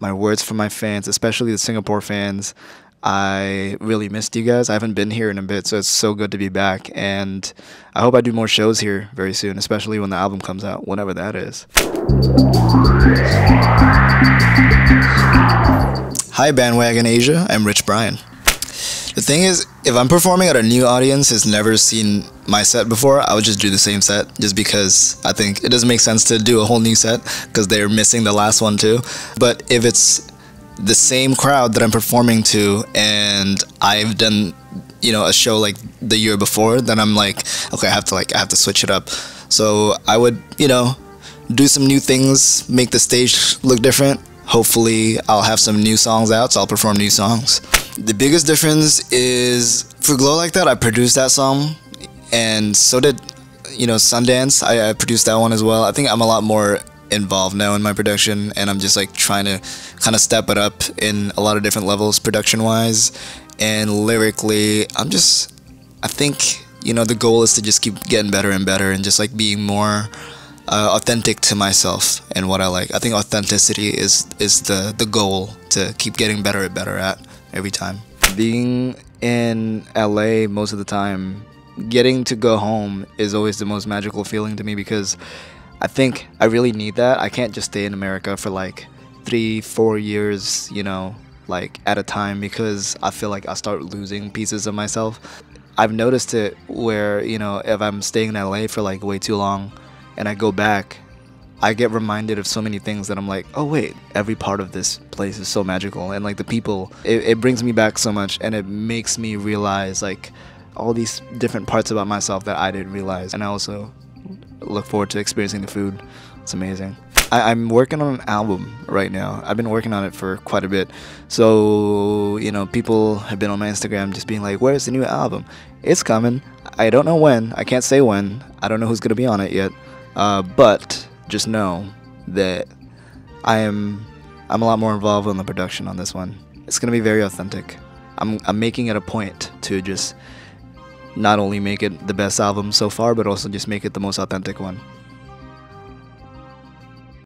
my words for my fans, especially the Singapore fans. I really missed you guys. I haven't been here in a bit, so it's so good to be back. And I hope I do more shows here very soon, especially when the album comes out, whenever that is. Hi, Bandwagon Asia. I'm Rich Brian. The thing is, if I'm performing at a new audience who's never seen my set before, I would just do the same set just because I think it doesn't make sense to do a whole new set because they're missing the last one too. But if it's the same crowd that I'm performing to and I've done you know a show like the year before, then I'm like, okay, I have to like I have to switch it up. So I would, you know, do some new things, make the stage look different. Hopefully, I'll have some new songs out, so I'll perform new songs. The biggest difference is for Glow Like That, I produced that song, and so did, you know, Sundance. I, I produced that one as well. I think I'm a lot more involved now in my production, and I'm just like trying to kind of step it up in a lot of different levels, production wise, and lyrically. I'm just, I think, you know, the goal is to just keep getting better and better, and just like being more. Uh, authentic to myself and what I like. I think authenticity is is the the goal to keep getting better and better at every time. Being in LA most of the time, getting to go home is always the most magical feeling to me because I think I really need that. I can't just stay in America for like three, four years, you know, like at a time because I feel like I start losing pieces of myself. I've noticed it where, you know, if I'm staying in LA for like way too long and I go back I get reminded of so many things that I'm like, oh wait, every part of this place is so magical, and like the people, it, it brings me back so much, and it makes me realize like all these different parts about myself that I didn't realize, and I also look forward to experiencing the food. It's amazing. I, am working on an album right now. I've been working on it for quite a bit. So, you know, people have been on my Instagram just being like, where's the new album? It's coming. I don't know when. I can't say when. I don't know who's going to be on it yet. Uh, but just know that I am I'm a lot more involved in the production on this one. It's gonna be very authentic. I'm I'm making it a point to just not only make it the best album so far, but also just make it the most authentic one.